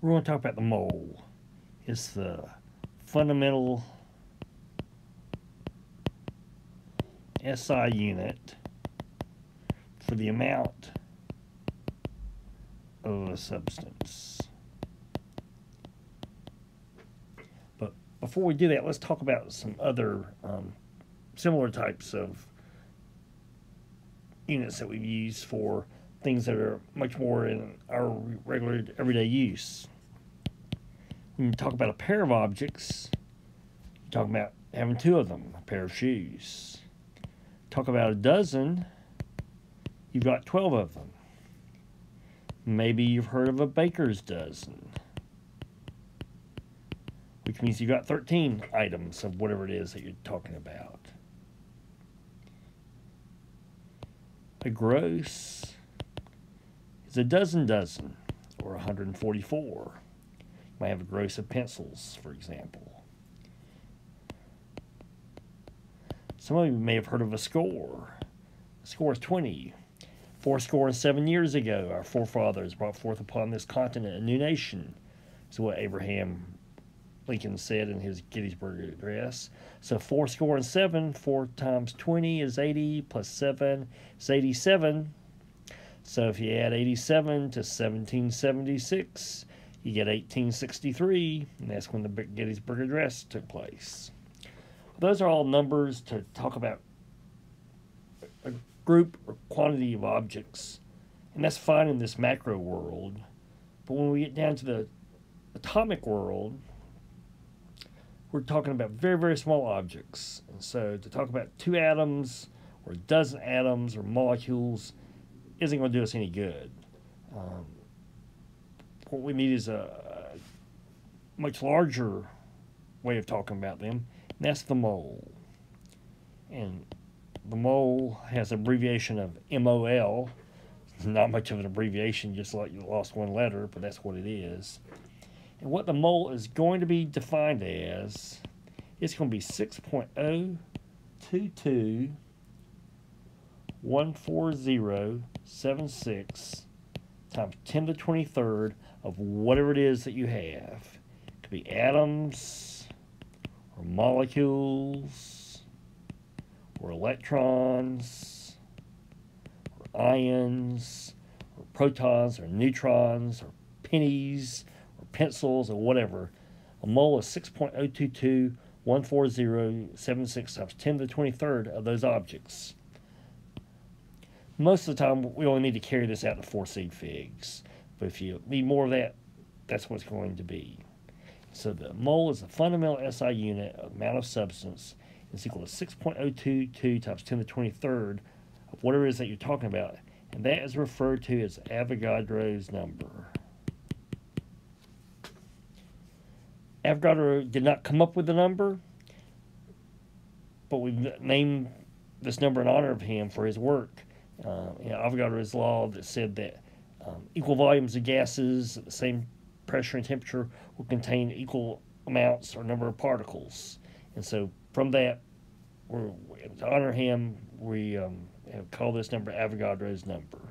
we're going to talk about the mole. It's the fundamental SI unit for the amount of a substance. But before we do that, let's talk about some other um, similar types of units that we've used for things that are much more in our regular everyday use. When you talk about a pair of objects, you're talking about having two of them, a pair of shoes. Talk about a dozen, you've got 12 of them. Maybe you've heard of a baker's dozen, which means you've got 13 items of whatever it is that you're talking about. A gross a dozen dozen, or 144. You might have a gross of pencils, for example. Some of you may have heard of a score. A score is 20. Four score and seven years ago, our forefathers brought forth upon this continent a new nation. Is what Abraham Lincoln said in his Gettysburg Address. So four score and seven, four times 20 is 80, plus seven is 87. So if you add 87 to 1776, you get 1863, and that's when the Gettysburg Address took place. Those are all numbers to talk about a group or quantity of objects, and that's fine in this macro world. But when we get down to the atomic world, we're talking about very, very small objects. And so to talk about two atoms or a dozen atoms or molecules isn't going to do us any good. Um, what we need is a, much larger way of talking about them, and that's the mole. And the mole has an abbreviation of MOL. Not much of an abbreviation, just like you lost one letter, but that's what it is. And what the mole is going to be defined as, it's going to be 6.022 14076 times 10 to the 23rd of whatever it is that you have. It could be atoms or molecules or electrons or ions or protons or neutrons or pennies or pencils or whatever. A mole is 6.022 14076 times 10 to the 23rd of those objects most of the time we only need to carry this out to four sig figs. But if you need more of that, that's what it's going to be. So the mole is the fundamental SI unit of amount of substance. It's equal to 6.022 times 10 to the 23rd of whatever it is that you're talking about. And that is referred to as Avogadro's number. Avogadro did not come up with the number, but we've named this number in honor of him for his work. Uh, law that said that um, equal volumes of gases at the same pressure and temperature will contain equal amounts or number of particles. And so from that, we're, to honor him, we um, have called this number Avogadro's number.